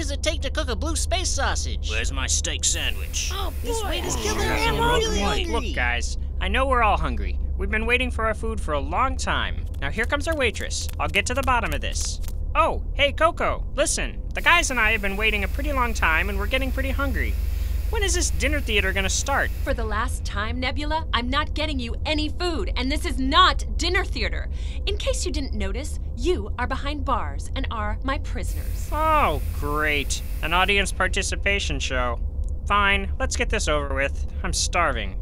does it take to cook a blue space sausage? Where's my steak sandwich? Oh, This boy, wait is I'm killing really, me. hungry. Look, guys, I know we're all hungry. We've been waiting for our food for a long time. Now here comes our waitress. I'll get to the bottom of this. Oh, hey Coco, listen. The guys and I have been waiting a pretty long time and we're getting pretty hungry. When is this dinner theater gonna start? For the last time, Nebula, I'm not getting you any food, and this is not dinner theater. In case you didn't notice, you are behind bars and are my prisoners. Oh, great. An audience participation show. Fine, let's get this over with. I'm starving.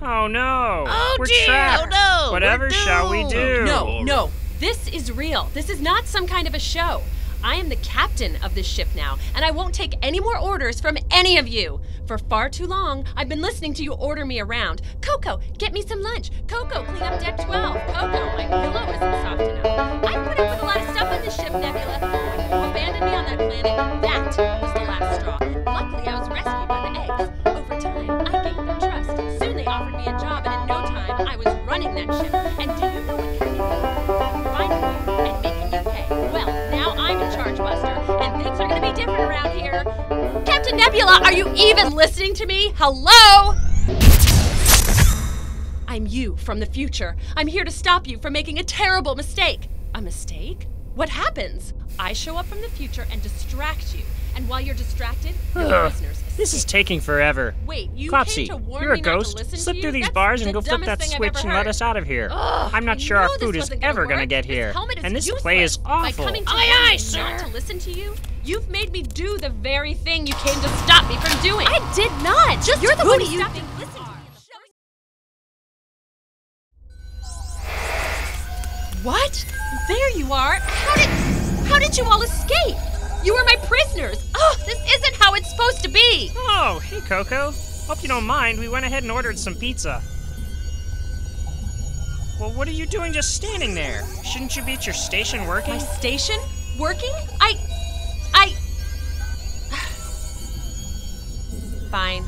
Oh no! Oh, we're dear. trapped. Oh, no. Whatever shall we do? No, no, this is real. This is not some kind of a show. I am the captain of this ship now, and I won't take any more orders from any of you. For far too long, I've been listening to you order me around. Coco, get me some lunch. Coco, clean up deck 12. Coco, my pillow isn't soft enough. I've put up with a lot of stuff on this ship, Nebula. Oh, when you abandoned me on that planet, that was the last straw. Luckily, I was rescued by the eggs. Over time, I gained their trust. Soon they offered me a job, and in no time, I was running that ship. And different around here. Captain Nebula, are you even listening to me? Hello? I'm you from the future. I'm here to stop you from making a terrible mistake. A mistake? What happens? I show up from the future and distract you. And while you're distracted, your This is taking forever. Wait, you Clopsy, to you're a me to ghost. Slip through these That's bars and the go flip that switch and let us out of here. Ugh, I'm not I sure our food is wasn't gonna ever gonna get here. helmet is And this play is useless. By awful. coming to Aye, warn aye, sir. not to listen to you, you've made me do the very thing you came to stop me from doing. I did not. Just you're the one do who you stopped think me. Listen to. What? There you are. How did how did you all escape? You were my prisoners. This isn't how it's supposed to be. Oh, hey Coco. Hope you don't mind. We went ahead and ordered some pizza. Well, what are you doing just standing there? Shouldn't you be at your station working? My station? Working? I. I. Fine.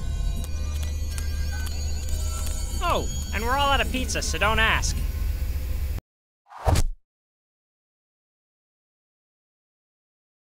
Oh, and we're all out of pizza, so don't ask.